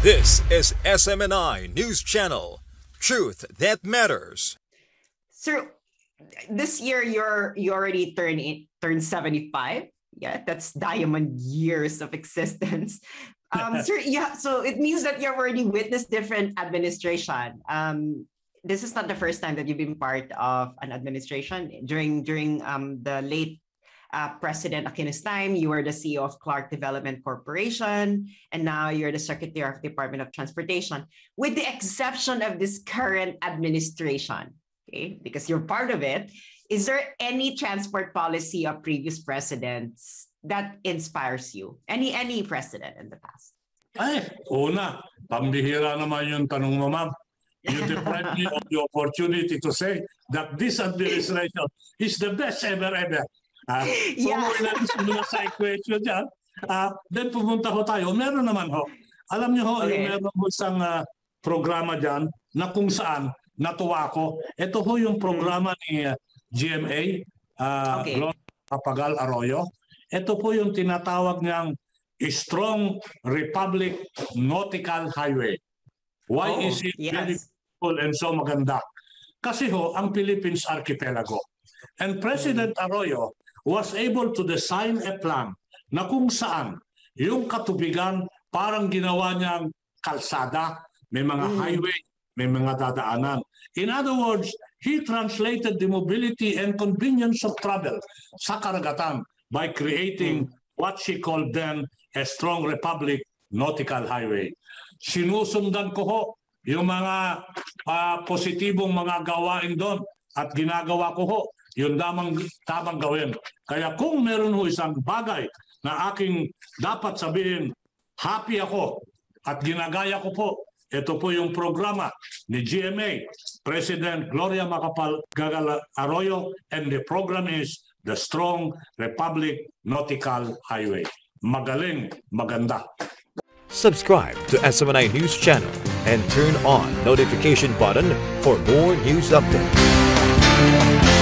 This is SMNI News Channel. Truth that matters. Sir, this year you're you already turned turned 75. Yeah, that's diamond years of existence. Um, sir, yeah, so it means that you've already witnessed different administration. Um, this is not the first time that you've been part of an administration. During during um, the late uh, President Aquino's time, you were the CEO of Clark Development Corporation, and now you're the Secretary of Department of Transportation. With the exception of this current administration, okay, because you're part of it, is there any transport policy of previous presidents that inspires you? Any any president in the past? Ay, una, pambihira naman yung tanong mo, ma'am. You deprive me of the opportunity to say that this administration is the best ever, ever. Uh, Yeah. Kung natin sa mga side question dyan, uh, then pumunta ho tayo. Meron naman ho. Alam niyo ho, Okay. yung meron ho isang ah, programa dyan na kung saan natuwa ko. Ito ho yung programa ni ah, GMA, uh, Okay. Papagal Arroyo. Ito po yung tinatawag niyang Strong Republic Nautical Highway. Why Oh, is it very yes. beautiful and so maganda? Kasi ho, ang Philippines archipelago. And President Arroyo was able to design a plan na kung saan yung katubigan parang ginawa niyang kalsada, may mga Mm. highway, may mga dadaanan. In other words, he translated the mobility and convenience of travel sa karagatan by creating what she called then a strong republic nautical highway. Sinusundan ko ho yung mga ah, positibong mga gawain doon at ginagawa ko ho yung damang tamang gawin. Kaya kung meron ho isang bagay na aking dapat sabihin, happy ako at ginagaya ko po, ito po yung programa ni GMA, President Gloria Macapagal Gagal Arroyo, and the program is the Strong Republic Nautical Highway. Magaling, maganda. Subscribe to SMNI News Channel and turn on notification button for more news updates.